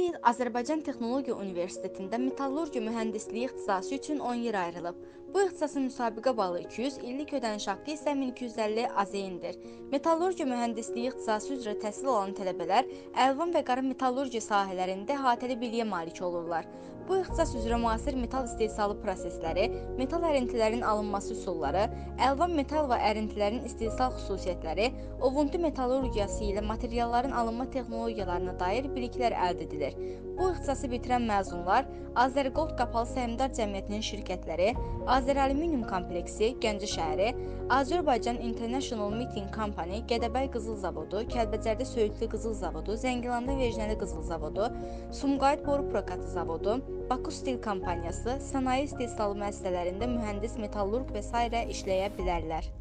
il Azərbaycan Texnologiya Universitetində metallurgiya mühəndisliyi ixtisası üçün 10 yer ayrılıb. Bu ixtisasın müsabiqə balı 200, illik ödəniş haqqı isə 1250 AZN-dir. Metallurgiya mühəndisliyi ixtisası üzrə təhsil alan tələbələr əlvan və qara metallurgiya sahələrində əhatəli biliyə malik olurlar. Bu ixtisas üzrə müasir metal istehsalı prosesləri, metal ərintilərinin alınması üsulları, əlvan metal və ərintilərin istehsal xüsusiyyətləri, ovuntu metallurgiyası ilə materialların alınma texnologiyalarına dair biliklər əldə edilir. Bu ixtisası bitirən məzunlar Azərgold Qapalı Səhmdar Cəmiyyətinin şirkətləri, Azəralüminium kompleksi, Gəncə şəhəri, Azərbaycan International Meeting Company, Gədəbəy Qızıl Zavodu, Kəlbəcərdə Söyüdlü Qızıl Zavodu, Zəngilanda Vecnəli Qızıl Zavodu, Sumqayıt Boru Prokatı Zavodu, Baku Stil Kompaniyası, sənaye istehsalı müəssisələrində mühəndis, metallurq və s. işləyə bilərlər.